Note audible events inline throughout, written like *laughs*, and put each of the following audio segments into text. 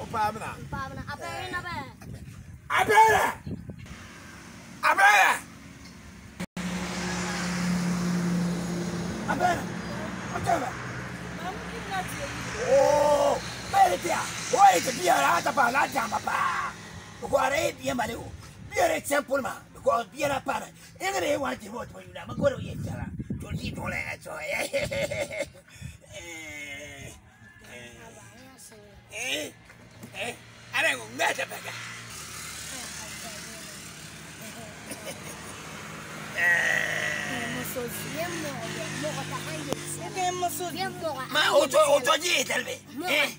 Upamna. Upamna. Abere na be. Abere. Abere. Abere. Abere. Oh, meritia. Oi, che bia rata pa la jamba pa. Guare bia maleo. Bia re temple ma. Guare bia la pa. Engre wanti voto yuna. Ma guare yetara. Tolti dole so. Go ngata pa ka ma ojo ojo ji telbe eh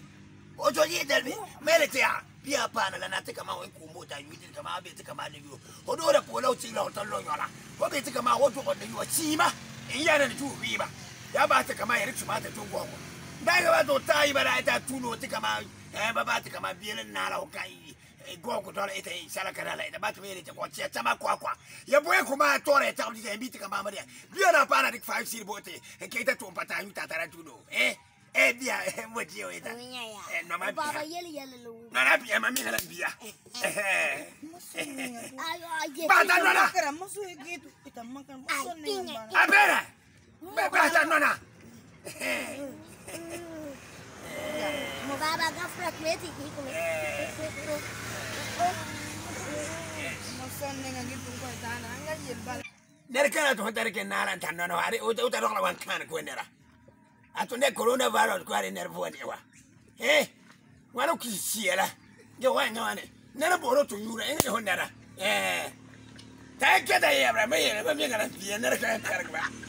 ojo ji telbe mele tia bia pana la nate kama we kumbo ta yuti kama be ti kama le yo odo re pola o ti la o ta lo yola ko be ti kama ojo ko de yo chi ma in ya na tu wi ba ya ba ta kama yare chuma ta tu go go da ga ba to ta yi ba da ta tu no ti kama eh ba ba ti kama biele na la o kai Eh, igwa kutola ita isala kanala ita batu wele ita kwa chama kwa kwa. Ya boye kuma tora ita kudi ita mbiti kama maria bia na pana dik five sir bote eh, kita tumpata yuta taratudo eh eh bia *laughs* eh mwetio ita. Eh no ma baba yele yele lu. Na na bia mami hala bia. Eh bata nona. Eh, abera bata nona. Baba, gafra kweti kiko. Kana to tar ke nara tan no ari o ta ro wan kan ko nera ato ne corona virus ko ari ner vo ne wa eh wano ki siela ge wa nya wane nera boro to yura en ho nera eh ta ke da yebra me yere ba mi kana bi ner ka tar ba